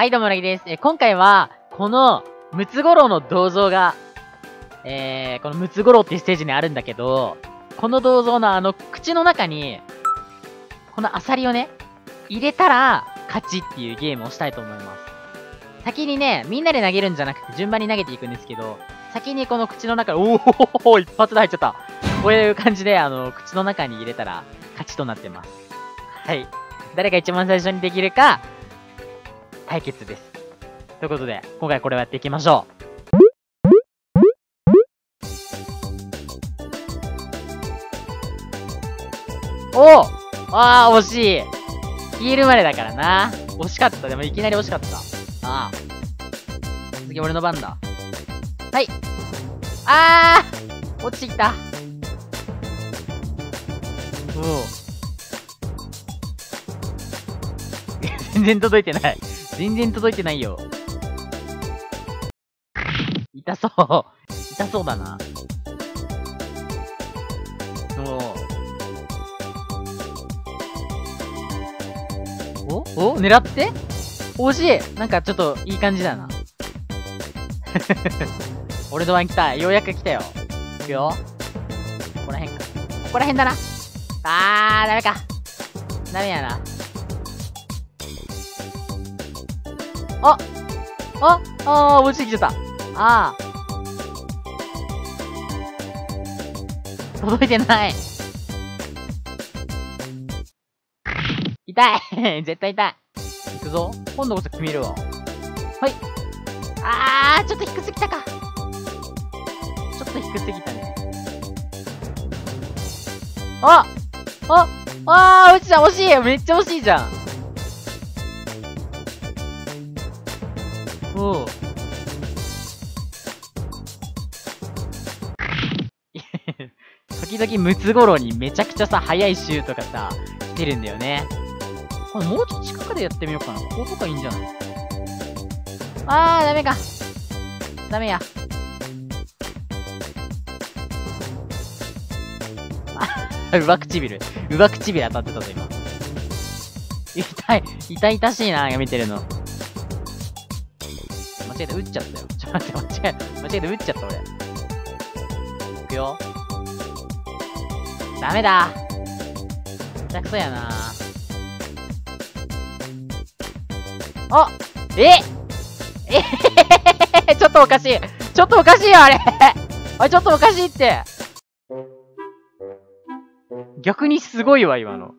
はい、どうも、なぎです。えー今回は、この、ムツゴロウの銅像が、えー、このムツゴロウっていうステージにあるんだけど、この銅像のあの、口の中に、このアサリをね、入れたら、勝ちっていうゲームをしたいと思います。先にね、みんなで投げるんじゃなくて、順番に投げていくんですけど、先にこの口の中、おお一発で入っちゃった。こういう感じで、あの、口の中に入れたら、勝ちとなってます。はい。誰が一番最初にできるか、対決です。ということで、今回これをやっていきましょう。おああ、惜しい。消えるまでだからな。惜しかった。でもいきなり惜しかった。ああ。次俺の番だ。はい。ああ落ちてきた。おお。全然届いてない。全然届いてないよ。痛そう。痛そうだな。おお？お狙って？惜しいなんかちょっといい感じだな。俺の番来た。ようやく来たよ。いくよ。ここら辺か。ここら辺だな。あー、ダメか。ダメやな。あああー、落ちてきちゃった。あー。届いてない。痛い 絶対痛い。いくぞ。今度こそ決めるわ。はい。あー、ちょっと低すぎたか。ちょっと低すぎたね。あああー、落ちた惜しいめっちゃ惜しいじゃんおう。時々ムツゴロウにめちゃくちゃさ、速いシュートがさ、来てるんだよね。これもうちょっと近くでやってみようかな。こことかいいんじゃない？あー、ダメか。ダメや。あ、上唇。上唇当たってたぞ、今。痛い。痛々しいな、見てるの。違えて撃っちゃったよ。ちょ、待って、間違え、間違えて撃っちゃった、俺。いくよ。ダメだ。下手くそやな。あええ？え？ちょっとおかしい。ちょっとおかしいよ、あれ。あれ、ちょっとおかしいって。逆にすごいわ、今の。